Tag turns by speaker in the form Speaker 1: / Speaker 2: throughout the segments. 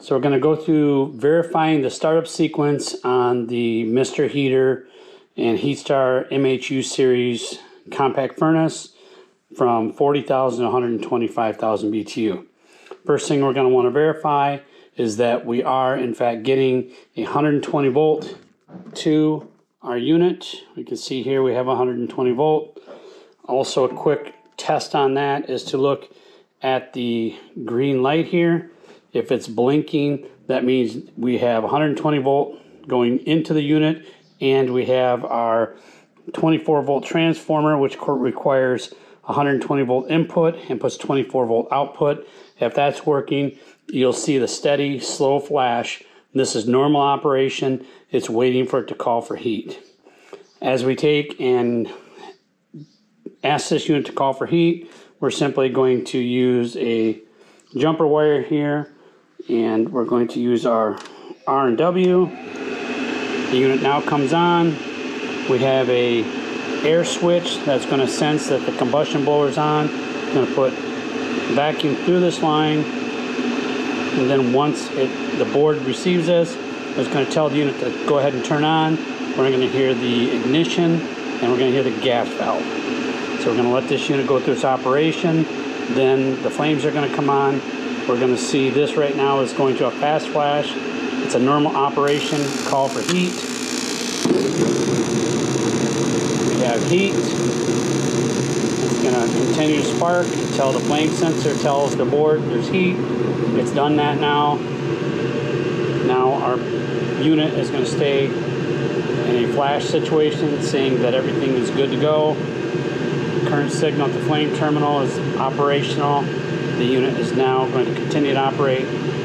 Speaker 1: So we're going to go through verifying the startup sequence on the Mr. Heater and Heatstar MHU series compact furnace from 40,000 to 125,000 BTU. First thing we're going to want to verify is that we are in fact getting a 120 volt to our unit. We can see here we have 120 volt. Also a quick test on that is to look at the green light here. If it's blinking, that means we have 120 volt going into the unit and we have our 24 volt transformer which requires 120 volt input and puts 24 volt output. If that's working, you'll see the steady, slow flash. This is normal operation. It's waiting for it to call for heat. As we take and ask this unit to call for heat, we're simply going to use a jumper wire here and we're going to use our R and W. The unit now comes on. We have a air switch that's going to sense that the combustion blower is on. It's going to put vacuum through this line and then once it, the board receives this, it's going to tell the unit to go ahead and turn on. We're going to hear the ignition and we're going to hear the gas valve. So we're going to let this unit go through its operation. Then the flames are going to come on. We're going to see this right now is going to a fast flash. It's a normal operation, call for heat. We have heat. It's going to continue to spark until the flame sensor tells the board there's heat. It's done that now. Now our unit is going to stay in a flash situation saying that everything is good to go. Current signal at the flame terminal is operational. The unit is now going to continue to operate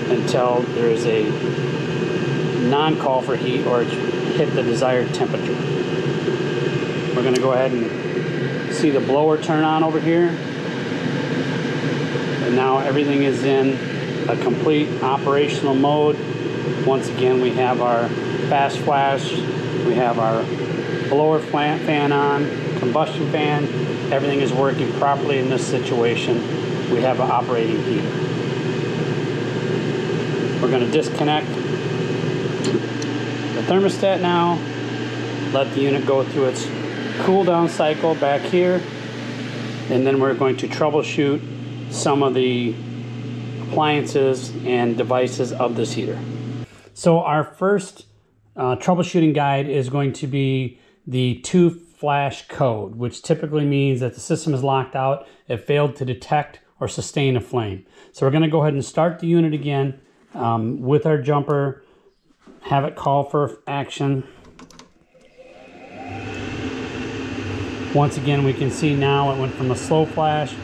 Speaker 1: until there is a non-call for heat or hit the desired temperature. We're going to go ahead and see the blower turn on over here. And now everything is in a complete operational mode. Once again, we have our fast flash, we have our blower fan on, combustion fan, everything is working properly in this situation. We have an operating heater. We're going to disconnect the thermostat now, let the unit go through its cool down cycle back here, and then we're going to troubleshoot some of the appliances and devices of this heater. So our first uh, troubleshooting guide is going to be the two flash code, which typically means that the system is locked out, it failed to detect or sustain a flame. So we're going to go ahead and start the unit again um, with our jumper, have it call for action. Once again, we can see now it went from a slow flash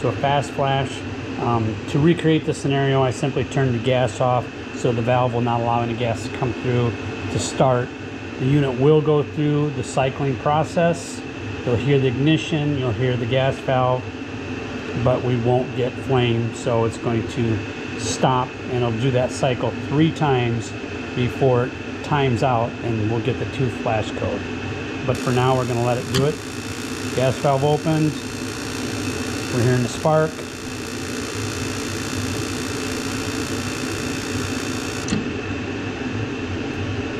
Speaker 1: to a fast flash. Um, to recreate the scenario, I simply turned the gas off so the valve will not allow any gas to come through to start. The unit will go through the cycling process. You'll hear the ignition, you'll hear the gas valve, but we won't get flame, so it's going to stop and it'll do that cycle three times before it times out and we'll get the two flash code. But for now, we're gonna let it do it. Gas valve opened. We're hearing the spark.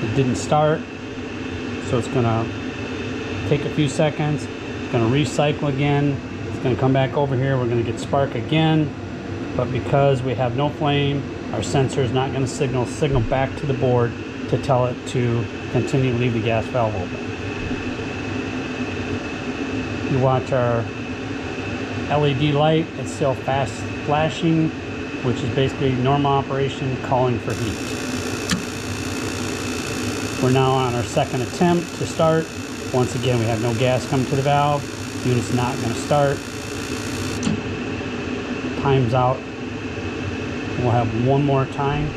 Speaker 1: It didn't start so it's gonna take a few seconds it's gonna recycle again it's gonna come back over here. We're gonna get spark again. But because we have no flame our sensor is not going to signal signal back to the board to tell it to continue to leave the gas valve open. You watch our LED light. It's still fast flashing which is basically normal operation calling for heat. We're now on our second attempt to start. Once again, we have no gas coming to the valve. Unit's not going to start. Time's out. We'll have one more time.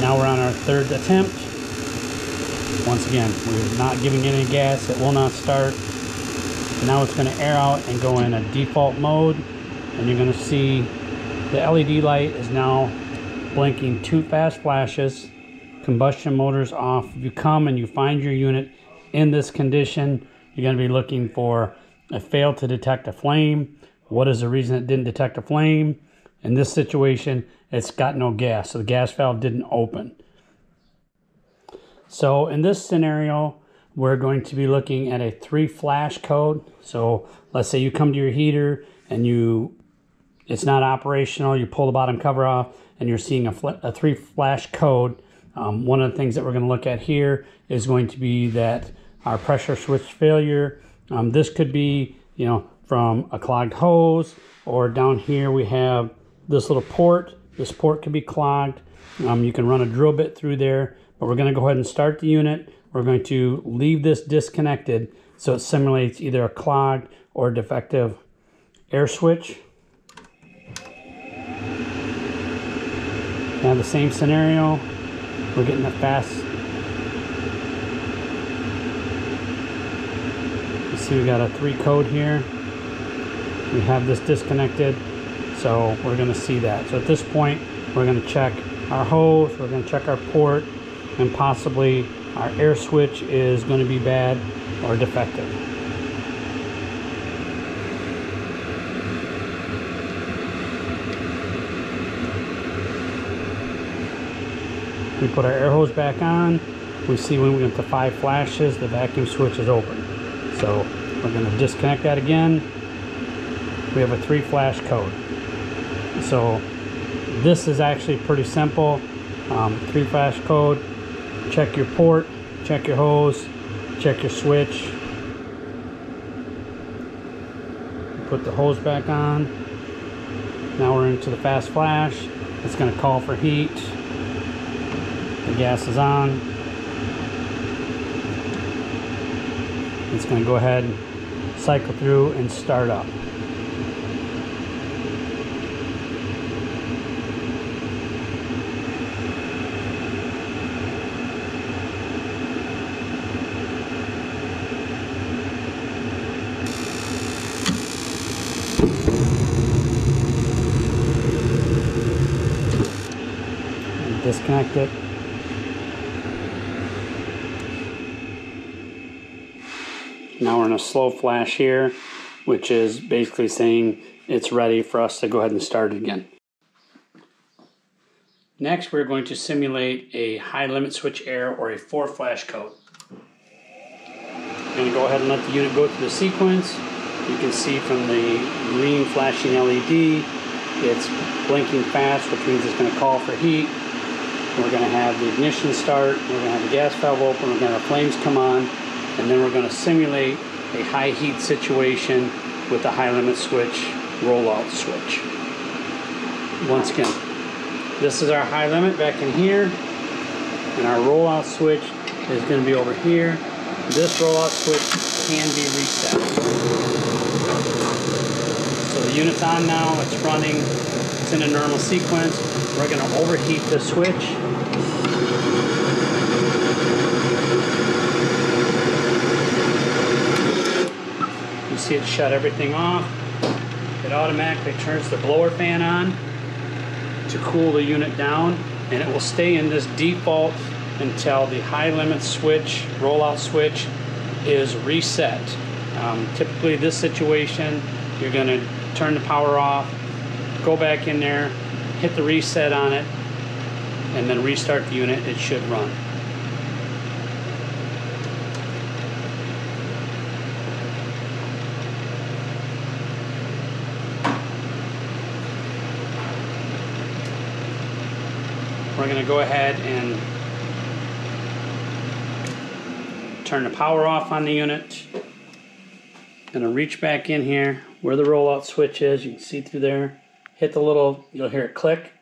Speaker 1: Now we're on our third attempt. Once once again, we're not giving it any gas. It will not start. Now it's going to air out and go in a default mode. And you're going to see the LED light is now blinking two fast flashes. Combustion motors off. If you come and you find your unit in this condition, you're going to be looking for a fail to detect a flame. What is the reason it didn't detect a flame? In this situation, it's got no gas, so the gas valve didn't open. So in this scenario, we're going to be looking at a three flash code. So let's say you come to your heater and you it's not operational, you pull the bottom cover off and you're seeing a, a three flash code. Um, one of the things that we're going to look at here is going to be that our pressure switch failure. Um, this could be, you know, from a clogged hose or down here we have this little port. This port could be clogged. Um, you can run a drill bit through there, but we're going to go ahead and start the unit. We're going to leave this disconnected so it simulates either a clogged or defective air switch. Now the same scenario, we're getting a fast you see we got a three code here we have this disconnected so we're going to see that. So at this point we're going to check our hose we're going to check our port and possibly our air switch is going to be bad or defective. We put our air hose back on. We see when we get to five flashes the vacuum switch is open. So we're going to disconnect that again. We have a three flash code. So this is actually pretty simple. Um, three flash code, check your port, check your hose, check your switch. Put the hose back on. Now we're into the fast flash. It's going to call for heat. The gas is on. It's going to go ahead, cycle through, and start up. Disconnect it. Now we're in a slow flash here, which is basically saying it's ready for us to go ahead and start it again. Next, we're going to simulate a high limit switch error or a four flash code. I'm going to go ahead and let the unit go through the sequence. You can see from the green flashing LED, it's blinking fast, which means it's going to call for heat. We're going to have the ignition start, we're going to have the gas valve open, we're going to have flames come on, and then we're going to simulate a high heat situation with the high limit switch rollout switch. Once again, this is our high limit back in here, and our rollout switch is going to be over here. This rollout switch can be reset. So the unit's on now, it's running, it's in a normal sequence. We're going to overheat the switch. You see it shut everything off. It automatically turns the blower fan on to cool the unit down and it will stay in this default until the high limit switch, rollout switch is reset. Um, typically this situation, you're going to turn the power off, go back in there, hit the reset on it, and then restart the unit, it should run. We're going to go ahead and turn the power off on the unit. Going to reach back in here where the rollout switch is. You can see through there hit the little, you'll hear it click.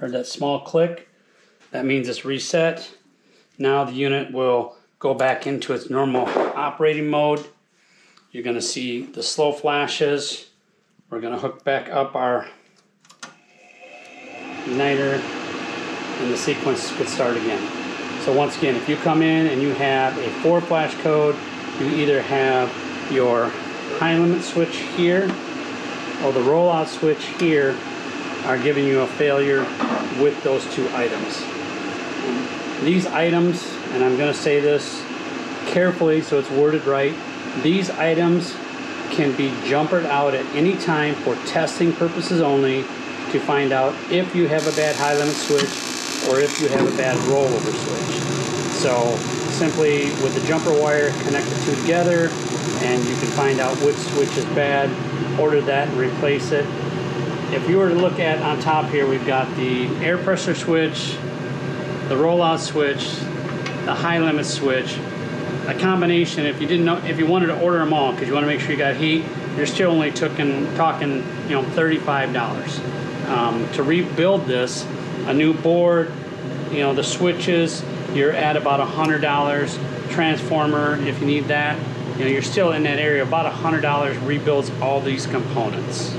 Speaker 1: Heard that small click. That means it's reset. Now the unit will go back into its normal operating mode. You're to see the slow flashes. We're to hook back up our igniter and the sequence could start again. So once again, if you come in and you have a four flash code, you either have your high limit switch here or the rollout switch here are giving you a failure with those two items. These items, and I'm going to say this carefully so it's worded right, these items can be jumpered out at any time for testing purposes only to find out if you have a bad high limit switch or if you have a bad rollover switch. So simply with the jumper wire, connect the two together and you can find out which switch is bad, order that and replace it. If you were to look at on top here, we've got the air pressure switch, the rollout switch, the high limit switch, a combination. If you didn't know, if you wanted to order them all because you want to make sure you got heat, you're still only talking talking you know thirty-five dollars um, to rebuild this. A new board, you know the switches, you're at about a hundred dollars. Transformer, if you need that, you know you're still in that area. About a hundred dollars rebuilds all these components.